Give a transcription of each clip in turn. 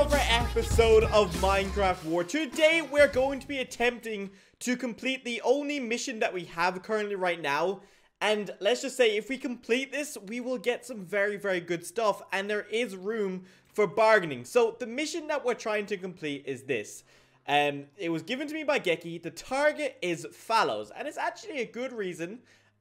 another episode of Minecraft War. Today, we're going to be attempting to complete the only mission that we have currently right now. And let's just say, if we complete this, we will get some very, very good stuff. And there is room for bargaining. So, the mission that we're trying to complete is this. Um, it was given to me by Geki. The target is Fallows. And it's actually a good reason.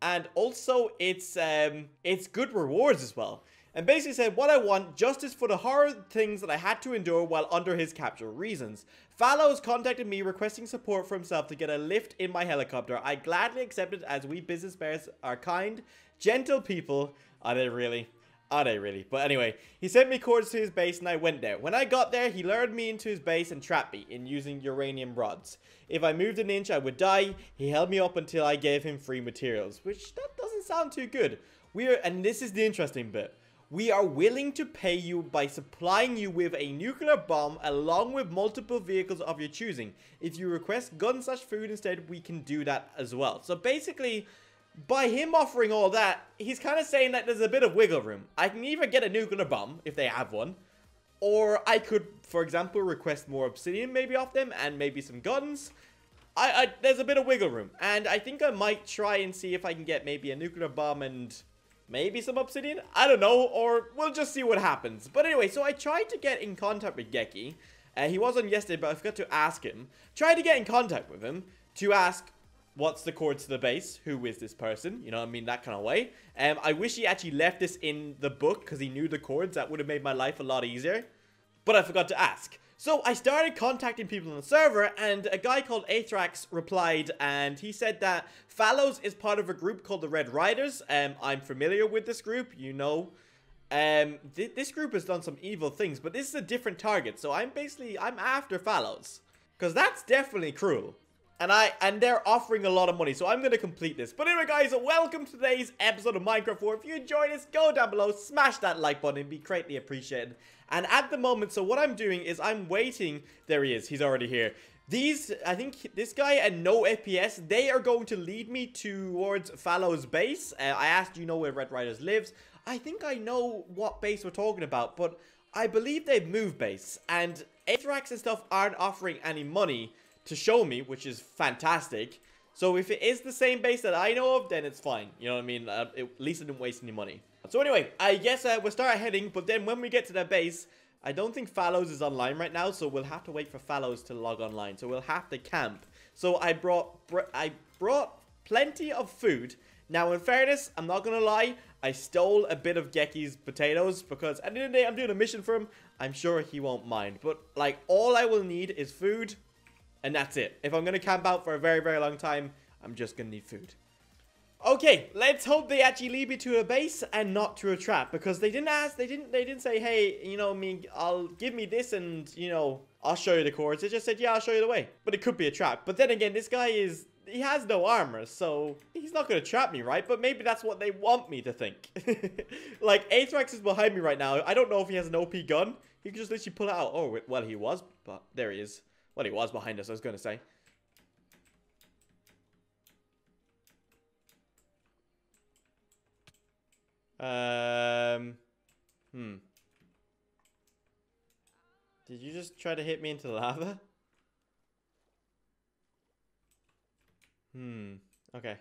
And also, it's, um, it's good rewards as well and basically said, What I want, justice for the horrid things that I had to endure while under his capture. Reasons. Fallows contacted me requesting support for himself to get a lift in my helicopter. I gladly accepted as we business bears are kind, gentle people. Are they really? Are they really? But anyway, he sent me coords to his base and I went there. When I got there, he lured me into his base and trapped me in using uranium rods. If I moved an inch, I would die. He held me up until I gave him free materials, which that doesn't sound too good. We're, and this is the interesting bit. We are willing to pay you by supplying you with a nuclear bomb along with multiple vehicles of your choosing. If you request gun slash food instead, we can do that as well. So basically, by him offering all that, he's kind of saying that there's a bit of wiggle room. I can either get a nuclear bomb, if they have one, or I could, for example, request more obsidian maybe off them and maybe some guns. I, I There's a bit of wiggle room, and I think I might try and see if I can get maybe a nuclear bomb and maybe some obsidian? I don't know, or we'll just see what happens. But anyway, so I tried to get in contact with Geki. Uh, he was on yesterday, but I forgot to ask him. Tried to get in contact with him to ask what's the coord to the base? Who is this person? You know I mean? That kind of way. Um, I wish he actually left this in the book because he knew the coords. That would have made my life a lot easier. But I forgot to ask. So I started contacting people on the server, and a guy called Athrax replied, and he said that Fallows is part of a group called the Red Riders. Um, I'm familiar with this group, you know. Um, th this group has done some evil things, but this is a different target, so I'm basically, I'm after Fallows. Because that's definitely cruel. And I and they're offering a lot of money, so I'm to complete this. But anyway, guys, welcome to today's episode of Minecraft War. If you enjoyed this, go down below, smash that like button, it'd be greatly appreciated. And at the moment, so what I'm doing is I'm waiting. There he is. He's already here. These, I think this guy and no FPS, they are going to lead me towards Fallow's base. Uh, I asked, you know where Red Riders lives? I think I know what base we're talking about, but I believe they've moved base. And Athrax and stuff aren't offering any money to show me, which is fantastic. So if it is the same base that I know of, then it's fine. You know what I mean? Uh, at least I didn't waste any money. So anyway, I guess uh, we'll start heading, but then when we get to their base, I don't think Fallows is online right now, so we'll have to wait for Fallows to log online. So we'll have to camp. So I brought br I brought plenty of food. Now, in fairness, I'm not gonna lie, I stole a bit of Geki's potatoes because at the end of the day, I'm doing a mission for him. I'm sure he won't mind. But, like, all I will need is food, and that's it. If I'm gonna camp out for a very, very long time, I'm just gonna need food. Okay, let's hope they actually lead me to a base and not to a trap because they didn't ask, they didn't, they didn't say, hey, you know, I mean, I'll give me this and you know, I'll show you the coords. They just said, yeah, I'll show you the way. But it could be a trap. But then again, this guy is, he has no armor, so he's not gonna trap me, right? But maybe that's what they want me to think. like Athrax is behind me right now. I don't know if he has an OP gun. He could just literally pull it out. Oh, well, he was, but there he is. Well, he was behind us. I was gonna say. Um, hmm. Did you just try to hit me into the lava? Hmm. Okay.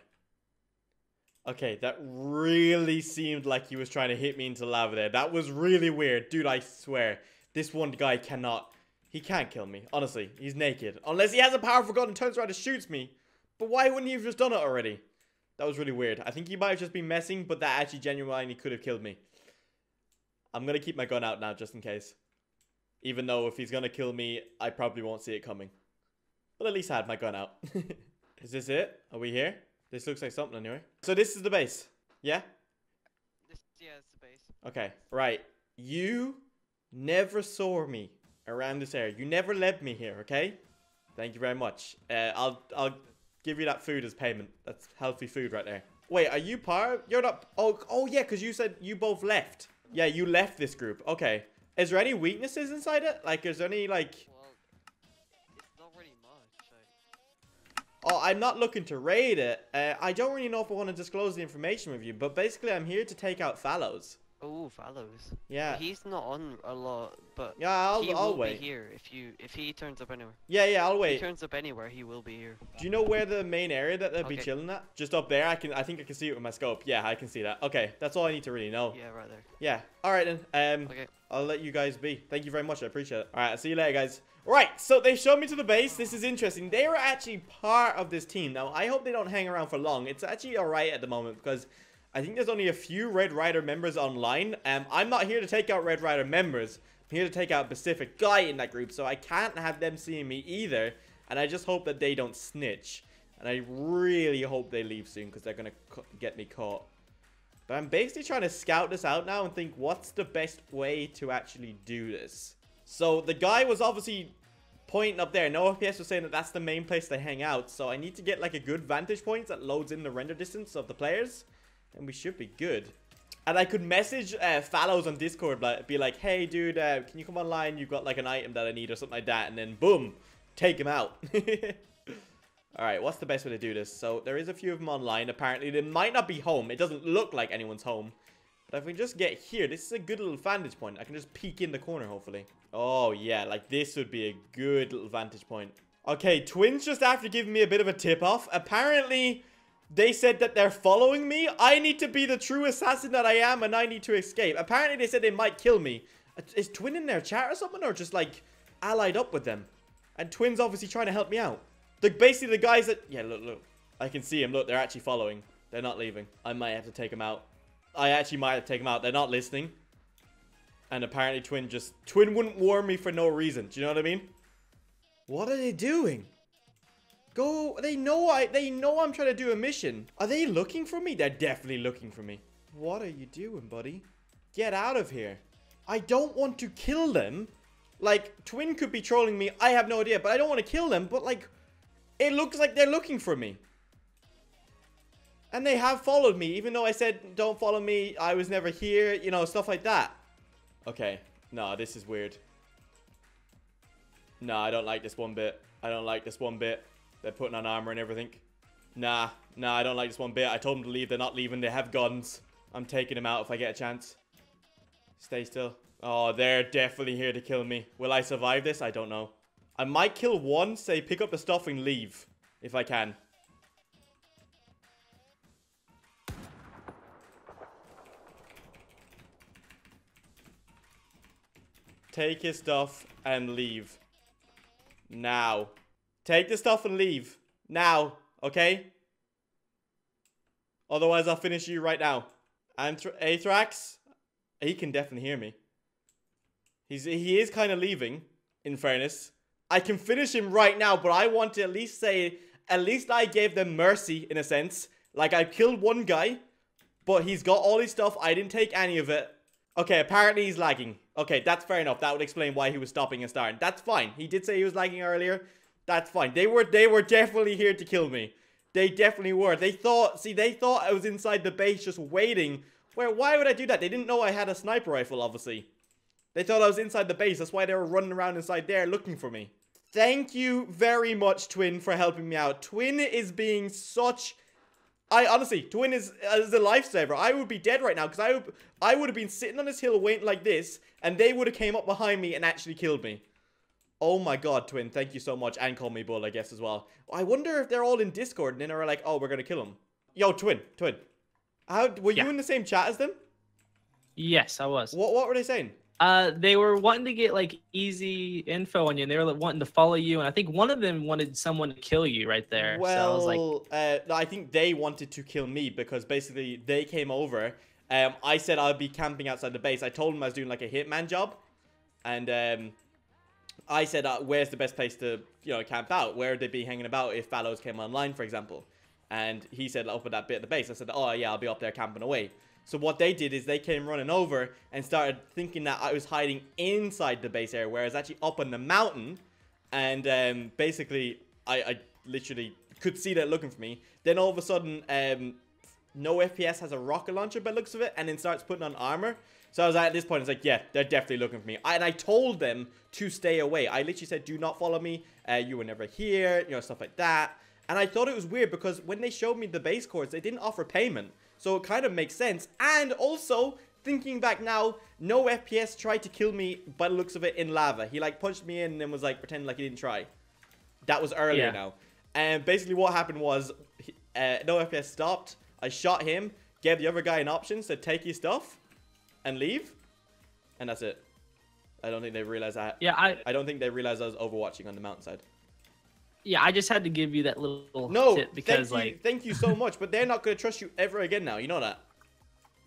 Okay, that really seemed like he was trying to hit me into lava there. That was really weird. Dude, I swear. This one guy cannot... He can't kill me. Honestly, he's naked. Unless he has a powerful gun and turns around and shoots me. But why wouldn't he have just done it already? That was really weird. I think he might have just been messing, but that actually genuinely could have killed me. I'm going to keep my gun out now, just in case. Even though if he's going to kill me, I probably won't see it coming. But at least I had my gun out. is this it? Are we here? This looks like something anyway. So this is the base. Yeah? This, yeah, it's the base. Okay, right. You never saw me around this area. You never led me here, okay? Thank you very much. Uh, I'll I'll give you that food as payment. That's healthy food right there. Wait, are you part? You're not. Oh, oh yeah, because you said you both left. Yeah, you left this group. Okay. Is there any weaknesses inside it? Like, is there any like? Well, really much. Like... Oh, I'm not looking to raid it. Uh, I don't really know if I want to disclose the information with you, but basically, I'm here to take out fallows. Oh, Fallows. Yeah. He's not on a lot, but Yeah, I'll, he I'll will wait. be here if you if he turns up anywhere. Yeah, yeah, I'll wait. If he turns up anywhere, he will be here. Do you know where the main area that they'll be chilling at? Just up there. I can. I think I can see it with my scope. Yeah, I can see that. Okay, that's all I need to really know. Yeah, right there. Yeah. All right then. Um, Okay. I'll let you guys be. Thank you very much. I appreciate it. All right. I'll see you later, guys. Right. So they showed me to the base. This is interesting. They were actually part of this team. Now I hope they don't hang around for long. It's actually all right at the moment because I think there's only a few Red Rider members online. Um, I'm not here to take out Red Rider members. I'm here to take out a specific guy in that group, so I can't have them seeing me either. And I just hope that they don't snitch. And I really hope they leave soon because they're gonna get me caught. But I'm basically trying to scout this out now and think what's the best way to actually do this. So the guy was obviously pointing up there. No FPS was saying that that's the main place they hang out. So I need to get like a good vantage point that loads in the render distance of the players. And we should be good. And I could message uh, Fallows on Discord, like, be like, hey dude, uh, can you come online? You've got like an item that I need or something like that. And then boom, take him out. Alright, what's the best way to do this? So there is a few of them online. Apparently they might not be home. It doesn't look like anyone's home. But if we just get here, this is a good little vantage point. I can just peek in the corner, hopefully. Oh, yeah, like this would be a good little vantage point. Okay, Twins just after giving me a bit of a tip-off. Apparently, they said that they're following me. I need to be the true assassin that I am, and I need to escape. Apparently, they said they might kill me. Is Twin in their chat or something, or just, like, allied up with them? And Twin's obviously trying to help me out. The, basically, the guys that... Yeah, look, look. I can see him. Look, they're actually following. They're not leaving. I might have to take them out. I actually might have to take them out. They're not listening. And apparently Twin just... Twin wouldn't warn me for no reason. Do you know what I mean? What are they doing? Go... They know I... They know I'm trying to do a mission. Are they looking for me? They're definitely looking for me. What are you doing, buddy? Get out of here. I don't want to kill them. Like, Twin could be trolling me. I have no idea. But I don't want to kill them. But, like... It looks like they're looking for me. And they have followed me, even though I said, don't follow me, I was never here, you know, stuff like that. Okay. No, this is weird. No, I don't like this one bit. I don't like this one bit. They're putting on armor and everything. Nah, nah, I don't like this one bit. I told them to leave. They're not leaving. They have guns. I'm taking them out if I get a chance. Stay still. Oh, they're definitely here to kill me. Will I survive this? I don't know. I might kill one, say pick up the stuff and leave. If I can. Take his stuff and leave. Now. Take the stuff and leave. Now. Okay? Otherwise, I'll finish you right now. Anthra Athrax? He can definitely hear me. He's he is kind of leaving, in fairness. I can finish him right now, but I want to at least say, at least I gave them mercy, in a sense. Like, I killed one guy, but he's got all his stuff. I didn't take any of it. Okay, apparently he's lagging. Okay, that's fair enough. That would explain why he was stopping and starting. That's fine. He did say he was lagging earlier. That's fine. They were they were definitely here to kill me. They definitely were. They thought, see, they thought I was inside the base just waiting. Where, why would I do that? They didn't know I had a sniper rifle, obviously. They thought I was inside the base. That's why they were running around inside there looking for me. Thank you very much, Twin, for helping me out. Twin is being such... I honestly, Twin is, is a lifesaver. I would be dead right now because I would, I would have been sitting on this hill waiting like this and they would have came up behind me and actually killed me. Oh my god, Twin, thank you so much. And call me Bull, I guess, as well. I wonder if they're all in Discord and then are like, oh, we're going to kill him. Yo, Twin, Twin. How, were Yeah. you in the same chat as them? Yes, I was. What, what were they saying? Uh, they were wanting to get like easy info on you, and they were like, wanting to follow you. And I think one of them wanted someone to kill you right there. so I was like, Well, uh, I think they wanted to kill me because basically they came over. Um, I said I'd be camping outside the base. I told them I was doing like a hitman job, and um, I said, uh, "Where's the best place to you know camp out? Where would they be hanging about if Fallows came online, for example?" And he said, "Up at that bit of the base." I said, "Oh yeah, I'll be up there camping away." So what they did is they came running over and started thinking that I was hiding inside the base area, whereas actually up on the mountain. And um, basically, I, I literally could see that looking for me. Then all of a sudden, um, no FPS has a rocket launcher by the looks of it, and then starts putting on armor. So I was at this point, it's like, yeah, they're definitely looking for me. I, and I told them to stay away. I literally said, do not follow me. Uh, you were never here, you know, stuff like that. And I thought it was weird because when they showed me the base course, they didn't offer payment. So it kind of makes sense. And also, thinking back now, no FPS tried to kill me by the looks of it in lava. He like punched me in and then was like pretending like he didn't try. That was earlier Yeah. now. And basically what happened was, uh, no FPS stopped. I shot him, gave the other guy an option, said take your stuff and leave. And that's it. I don't think they realized that. Yeah, I I don't think they realized I was overwatching on the mountainside. yeah, I just had to give you that little No, tip because thank you, like thank you so much, but they're not going to trust you ever again now. You know that.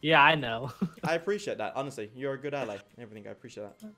yeah, I know. I appreciate that. Honestly, you're a good ally. Everything. I appreciate that.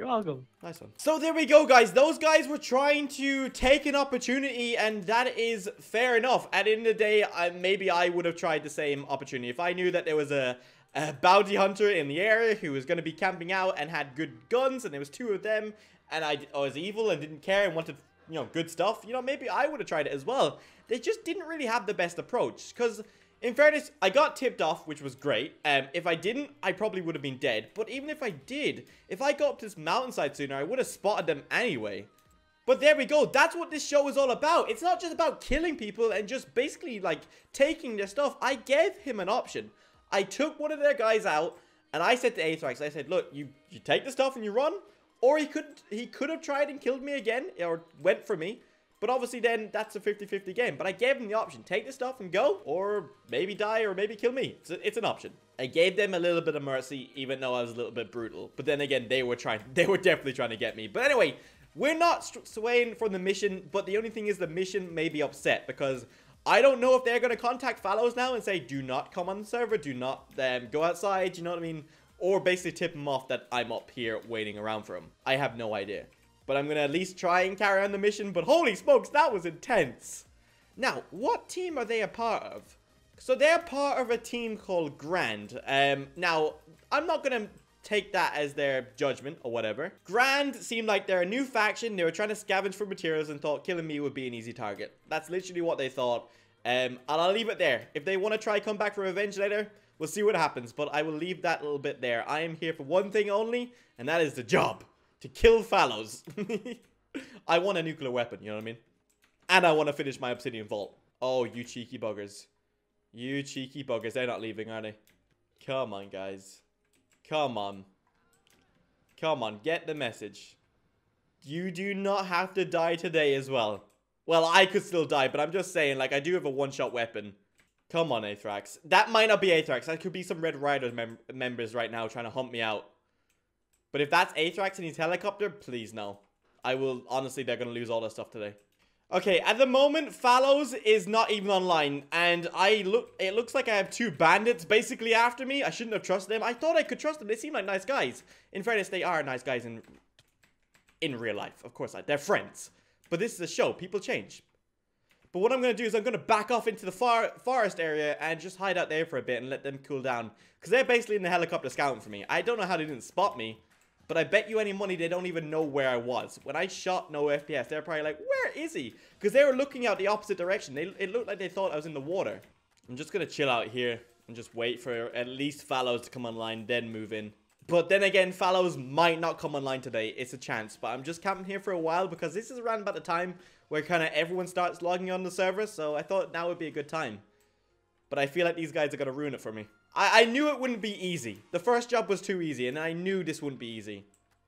You're welcome. Nice one. So there we go, guys. Those guys were trying to take an opportunity, and that is fair enough. At the end of the day, I, maybe I would have tried the same opportunity. If I knew that there was a, a bounty hunter in the area who was going to be camping out and had good guns, and there was two of them, and I, I was evil and didn't care and wanted, you know, good stuff, you know, maybe I would have tried it as well. They just didn't really have the best approach, because... In fairness, I got tipped off, which was great. Um, if I didn't, I probably would have been dead. But even if I did, if I got up to this mountainside sooner, I would have spotted them anyway. But there we go. That's what this show is all about. It's not just about killing people and just basically like taking their stuff. I gave him an option. I took one of their guys out and I said to Athrax, I said, look, you, you take the stuff and you run. Or he could he could have tried and killed me again or went for me. But obviously then that's a 50-50 game. But I gave them the option. Take the stuff and go. Or maybe die or maybe kill me. It's, a, it's an option. I gave them a little bit of mercy even though I was a little bit brutal. But then again, they were trying. They were definitely trying to get me. But anyway, we're not swaying from the mission. But the only thing is the mission may be upset because... I don't know if they're going to contact Fallows now and say, do not come on the server, do not um, go outside, you know what I mean? Or basically tip them off that I'm up here waiting around for them. I have no idea. But I'm going to at least try and carry on the mission. But holy smokes, that was intense. Now, what team are they a part of? So they're part of a team called Grand. Um, now, I'm not going to take that as their judgment or whatever. Grand seemed like they're a new faction. They were trying to scavenge for materials and thought killing me would be an easy target. That's literally what they thought. Um, and I'll leave it there. If they want to try come back for revenge later, we'll see what happens. But I will leave that little bit there. I am here for one thing only, and that is the job. To kill Fallows. I want a nuclear weapon, you know what I mean? And I want to finish my obsidian vault. Oh, you cheeky buggers. You cheeky buggers. They're not leaving, are they? Come on, guys. Come on. Come on, get the message. You do not have to die today as well. Well, I could still die, but I'm just saying, like, I do have a one-shot weapon. Come on, Athrax. That might not be Athrax. That could be some Red Rider mem members right now trying to hunt me out. But if that's Athrax in his helicopter, please no. I will, honestly, they're going to lose all their stuff today. Okay, at the moment, Fallows is not even online, and I look. It looks like I have two bandits basically after me. I shouldn't have trusted them. I thought I could trust them. They seem like nice guys. In fairness, they are nice guys in in real life. Of course, they're friends. But this is a show. People change. But what I'm going to do is I'm going to back off into the far forest area and just hide out there for a bit and let them cool down. Because they're basically in the helicopter scouting for me. I don't know how they didn't spot me. But I bet you any money they don't even know where I was. When I shot no FPS, they're probably like, where is he? Because they were looking out the opposite direction. They, it looked like they thought I was in the water. I'm just going to chill out here and just wait for at least Fallows to come online, then move in. But then again, Fallows might not come online today. It's a chance. But I'm just camping here for a while because this is around about the time where kind of everyone starts logging on the server. So I thought now would be a good time. But I feel like these guys are going to ruin it for me. I, I knew it wouldn't be easy. The first job was too easy, and I knew this wouldn't be easy.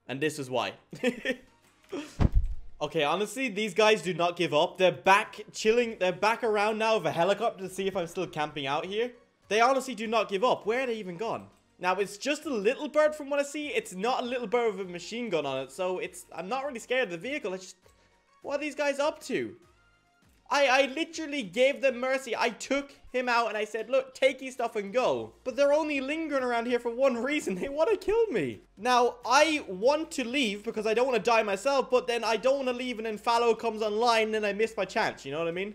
And this is why. okay, honestly, these guys do not give up. They're back chilling. They're back around now with a helicopter to see if I'm still camping out here. They honestly do not give up. Where are they even gone? Now, it's just a little bird from what I see. It's not a little bird with a machine gun on it. So, it's I'm not really scared of the vehicle. I just... What are these guys up to? I, I literally gave them mercy. I took him out and I said, look, take his stuff and go. But they're only lingering around here for one reason. They want to kill me. Now, I want to leave because I don't want to die myself, but then I don't want to leave and then Fallow comes online and I miss my chance. You know what I mean?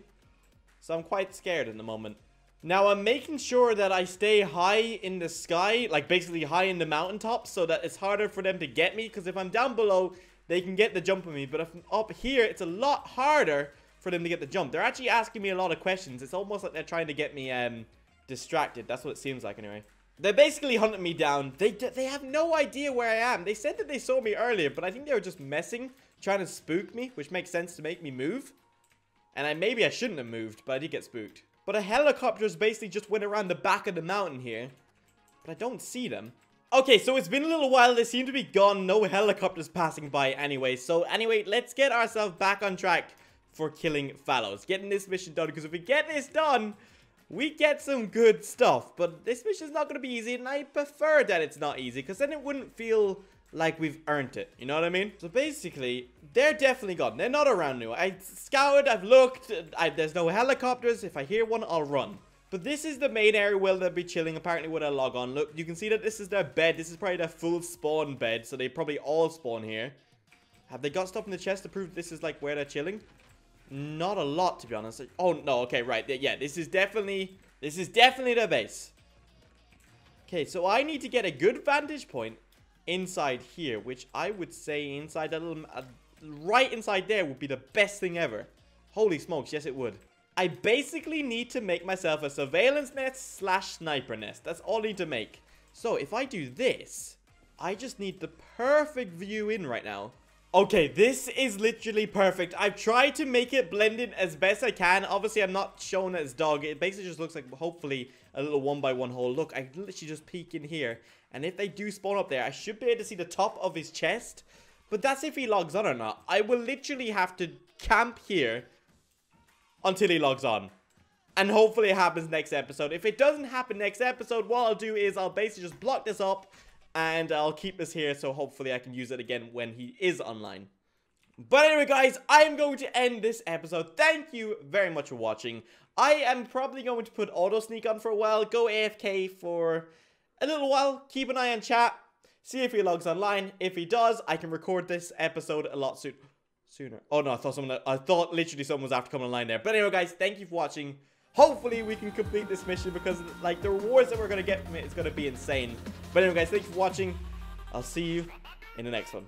So I'm quite scared in the moment. Now, I'm making sure that I stay high in the sky, like basically high in the mountaintop, so that it's harder for them to get me. Because if I'm down below, they can get the jump on me. But if I'm up here, it's a lot harder for them to get the jump. They're actually asking me a lot of questions. It's almost like they're trying to get me um, distracted. That's what it seems like anyway. They're basically hunting me down. They, they have no idea where I am. They said that they saw me earlier, but I think they were just messing, trying to spook me, which makes sense to make me move. And I maybe I shouldn't have moved, but I did get spooked. But a helicopter's basically just went around the back of the mountain here. but I don't see them. Okay, so it's been a little while. They seem to be gone. No helicopters passing by anyway. So anyway, let's get ourselves back on track for killing fallows. Getting this mission done, because if we get this done, we get some good stuff. But this mission is not going to be easy, and I prefer that it's not easy, because then it wouldn't feel like we've earned it. You know what I mean? So basically, they're definitely gone. They're not around now. I scoured, I've looked, I, there's no helicopters. If I hear one, I'll run. But this is the main area where they'll be chilling, apparently when I log on. Look, you can see that this is their bed. This is probably their full spawn bed, so they probably all spawn here. Have they got stuff in the chest to prove this is, like, where they're chilling? Not a lot, to be honest. Oh, no, okay, right. Yeah, this is definitely, this is definitely the base. Okay, so I need to get a good vantage point inside here, which I would say inside that little, uh, right inside there would be the best thing ever. Holy smokes, yes it would. I basically need to make myself a surveillance nest slash sniper nest. That's all I need to make. So if I do this, I just need the perfect view in right now. Okay, this is literally perfect. I've tried to make it blended as best I can. Obviously, I'm not showing it as dog. It basically just looks like, hopefully, a little one by one hole. Look, I literally just peek in here. And if they do spawn up there, I should be able to see the top of his chest. But that's if he logs on or not. I will literally have to camp here until he logs on. And hopefully it happens next episode. If it doesn't happen next episode, what I'll do is I'll basically just block this up and I'll keep this here so hopefully I can use it again when he is online. But anyway, guys, I am going to end this episode. Thank you very much for watching. I am probably going to put auto sneak on for a while, go AFK for a little while, keep an eye on chat, see if he logs online. If he does, I can record this episode a lot sooner sooner. Oh no, I thought someone, I thought literally someone was after coming online there. But anyway, guys, thank you for watching. Hopefully we can complete this mission because like the rewards that we're going to get from it is going to be insane. But anyway, guys, thank you for watching. I'll see you in the next one.